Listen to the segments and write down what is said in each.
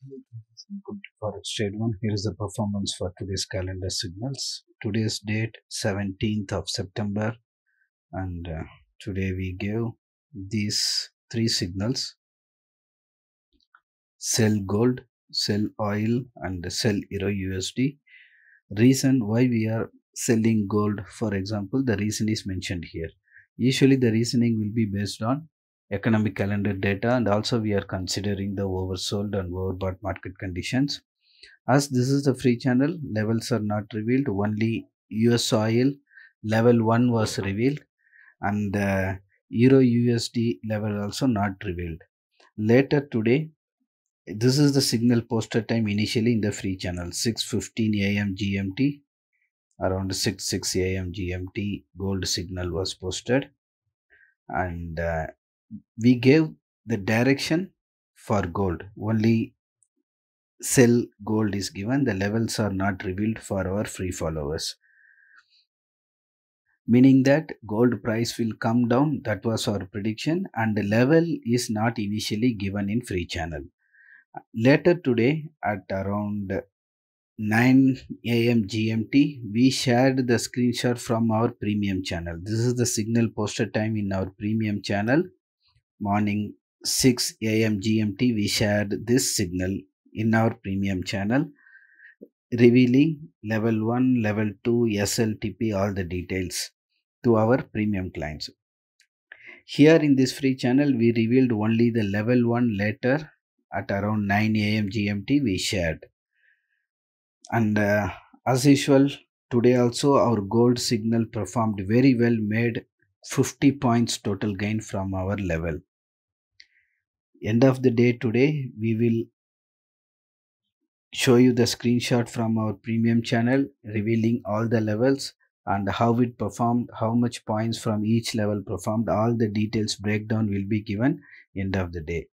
To Forex Trade One. Here is the performance for today's calendar signals. Today's date 17th of September, and uh, today we give these three signals: sell gold, sell oil, and sell Euro USD. Reason why we are selling gold, for example, the reason is mentioned here. Usually, the reasoning will be based on economic calendar data and also we are considering the oversold and overbought market conditions. As this is the free channel levels are not revealed only us oil level 1 was revealed and uh, euro usd level also not revealed. Later today this is the signal posted time initially in the free channel 6:15 am gmt around 6 6 am gmt gold signal was posted. And uh, we gave the direction for gold. Only sell gold is given. The levels are not revealed for our free followers. Meaning that gold price will come down. That was our prediction. And the level is not initially given in free channel. Later today at around 9 am gmt we shared the screenshot from our premium channel. This is the signal posted time in our premium channel morning 6 am gmt we shared this signal in our premium channel. Revealing level 1 level 2 sltp all the details to our premium clients. Here in this free channel we revealed only the level 1 later at around 9 am gmt we shared. And uh, as usual today also our gold signal performed very well made 50 points total gain from our level end of the day today we will show you the screenshot from our premium channel revealing all the levels and how it performed how much points from each level performed. All the details breakdown will be given end of the day.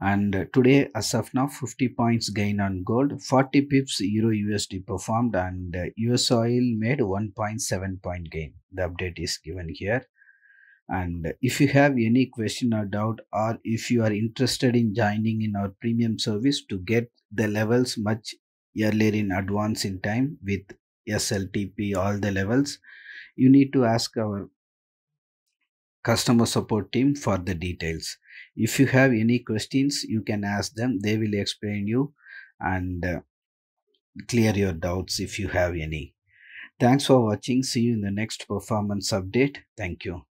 And today as of now 50 points gain on gold 40 pips euro usd performed and us oil made 1.7 point gain. The update is given here and if you have any question or doubt or if you are interested in joining in our premium service to get the levels much earlier in advance in time with sltp all the levels you need to ask our customer support team for the details. If you have any questions you can ask them. They will explain you and uh, clear your doubts if you have any. Thanks for watching. See you in the next performance update. Thank you